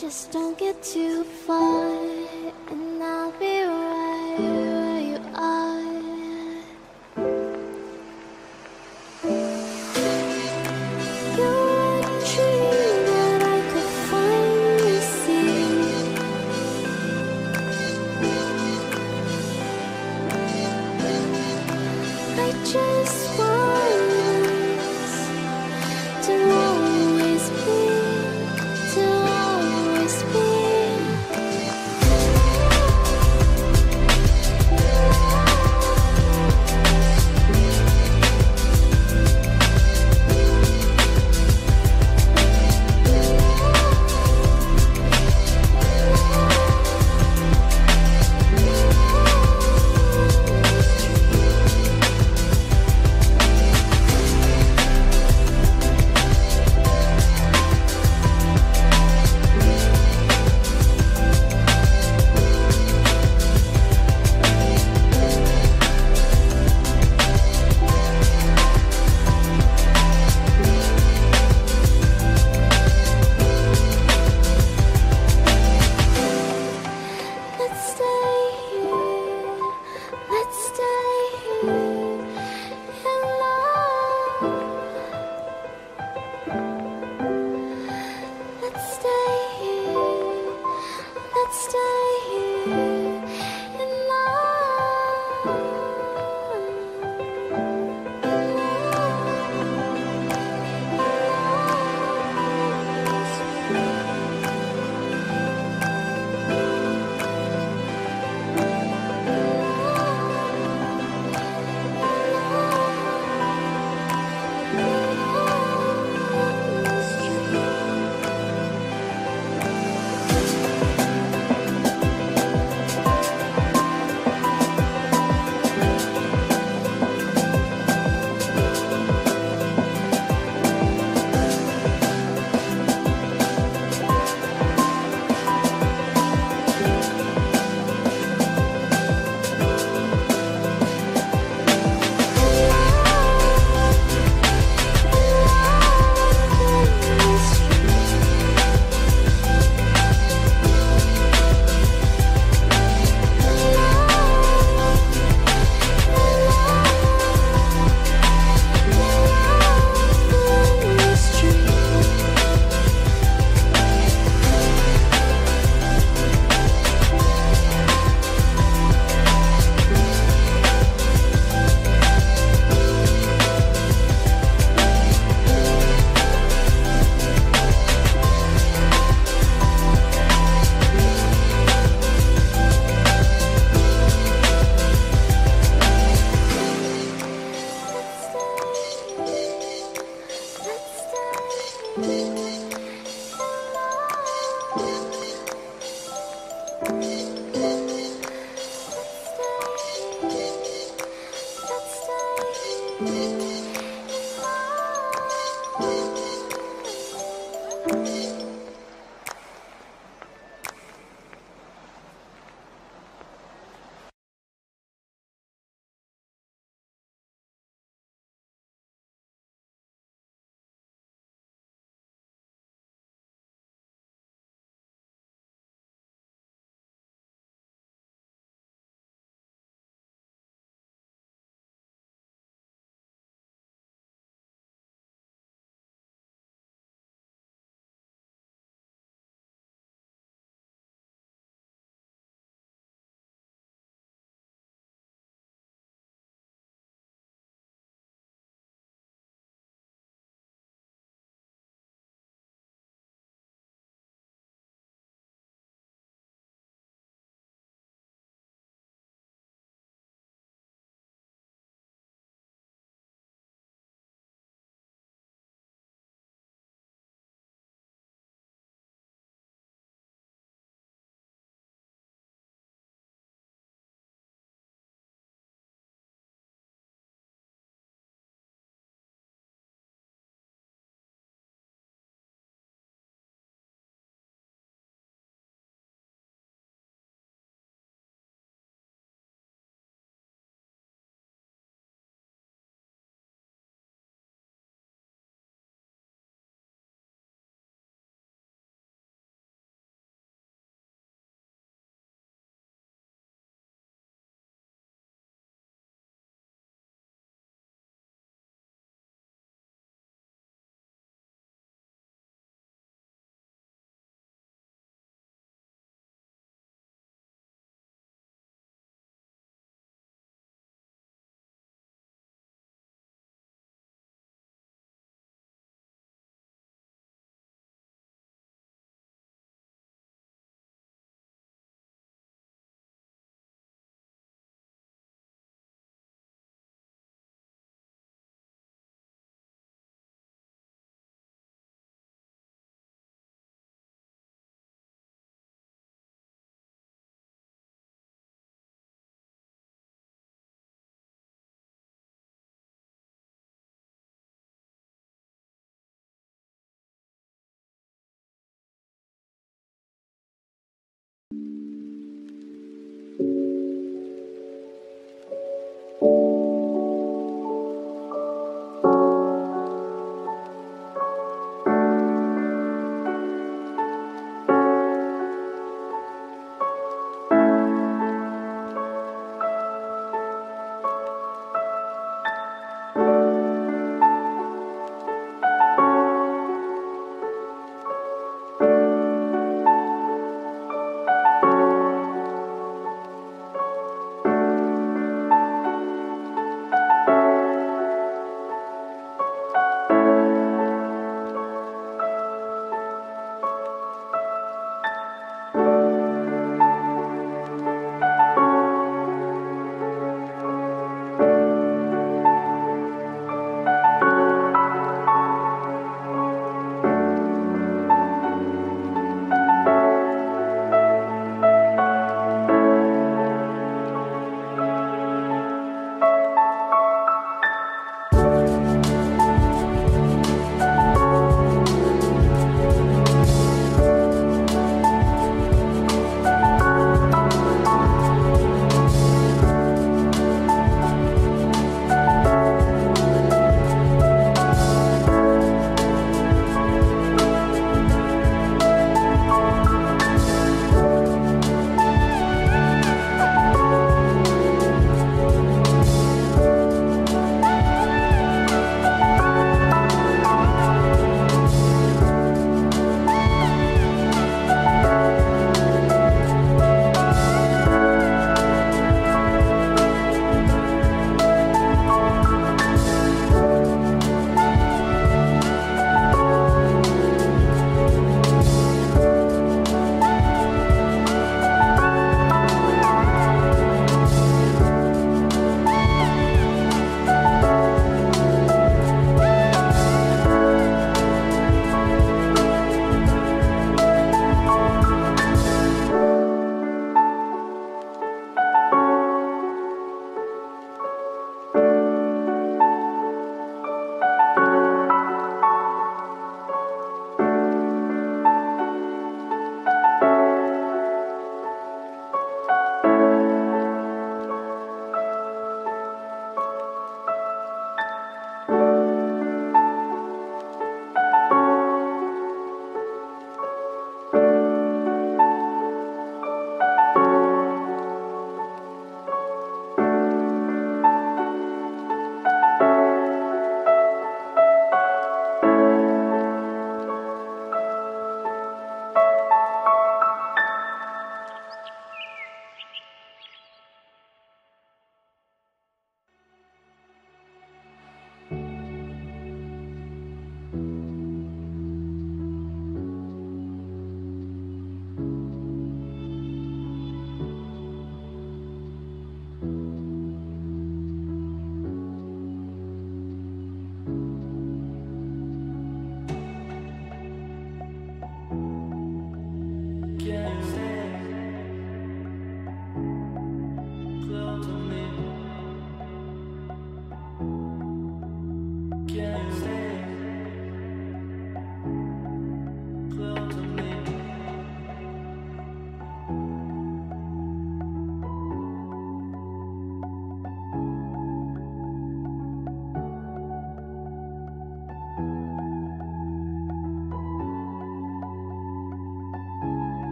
Just don't get too far. Thank